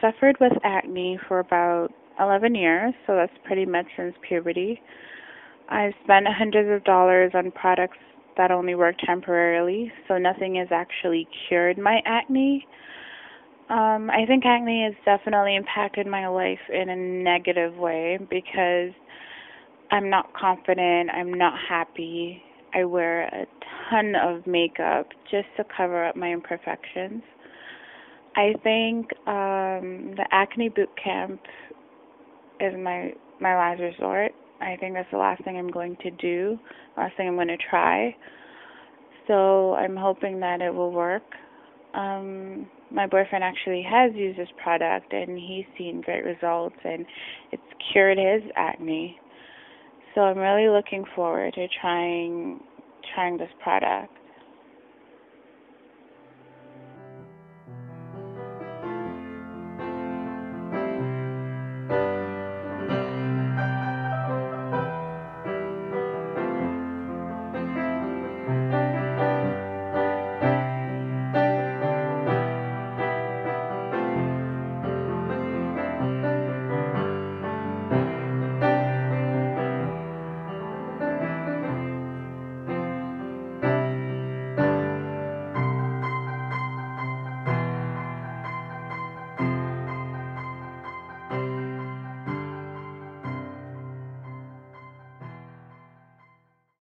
suffered with acne for about 11 years, so that's pretty much since puberty. I've spent hundreds of dollars on products that only work temporarily, so nothing has actually cured my acne. Um, I think acne has definitely impacted my life in a negative way because I'm not confident, I'm not happy. I wear a ton of makeup just to cover up my imperfections. I think um the acne boot camp is my my last resort. I think that's the last thing I'm going to do, last thing I'm going to try. So I'm hoping that it will work. Um, my boyfriend actually has used this product and he's seen great results and it's cured his acne. So I'm really looking forward to trying trying this product.